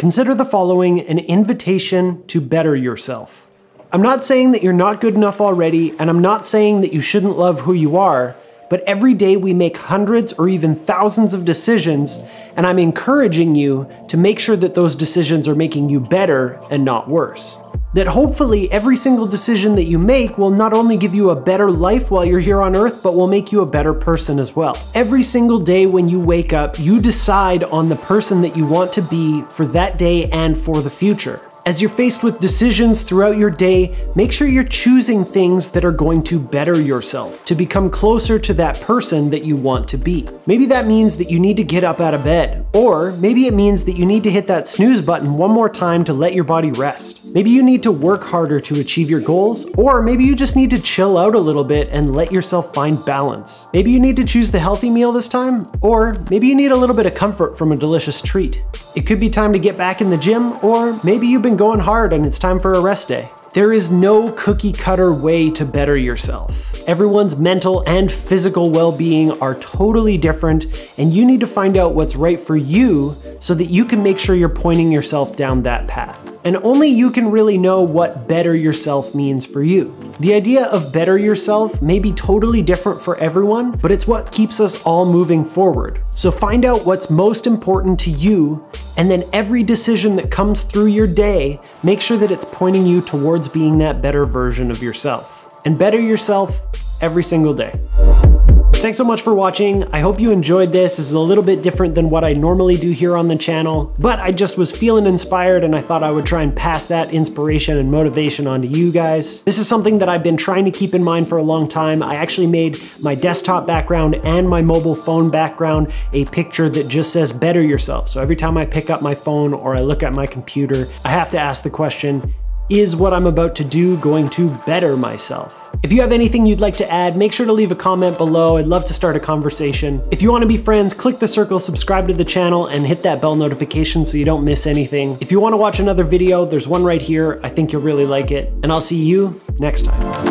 consider the following an invitation to better yourself. I'm not saying that you're not good enough already, and I'm not saying that you shouldn't love who you are, but every day we make hundreds or even thousands of decisions, and I'm encouraging you to make sure that those decisions are making you better and not worse. That hopefully every single decision that you make will not only give you a better life while you're here on earth, but will make you a better person as well. Every single day when you wake up, you decide on the person that you want to be for that day and for the future. As you're faced with decisions throughout your day, make sure you're choosing things that are going to better yourself, to become closer to that person that you want to be. Maybe that means that you need to get up out of bed, or maybe it means that you need to hit that snooze button one more time to let your body rest. Maybe you need to work harder to achieve your goals, or maybe you just need to chill out a little bit and let yourself find balance. Maybe you need to choose the healthy meal this time, or maybe you need a little bit of comfort from a delicious treat. It could be time to get back in the gym, or maybe you've been been going hard and it's time for a rest day. There is no cookie cutter way to better yourself. Everyone's mental and physical well being are totally different, and you need to find out what's right for you so that you can make sure you're pointing yourself down that path. And only you can really know what better yourself means for you. The idea of better yourself may be totally different for everyone, but it's what keeps us all moving forward. So find out what's most important to you and then every decision that comes through your day, make sure that it's pointing you towards being that better version of yourself. And better yourself every single day. Thanks so much for watching. I hope you enjoyed this. This is a little bit different than what I normally do here on the channel, but I just was feeling inspired and I thought I would try and pass that inspiration and motivation on to you guys. This is something that I've been trying to keep in mind for a long time. I actually made my desktop background and my mobile phone background a picture that just says better yourself. So every time I pick up my phone or I look at my computer, I have to ask the question, is what I'm about to do going to better myself? If you have anything you'd like to add, make sure to leave a comment below. I'd love to start a conversation. If you want to be friends, click the circle, subscribe to the channel, and hit that bell notification so you don't miss anything. If you want to watch another video, there's one right here. I think you'll really like it. And I'll see you next time.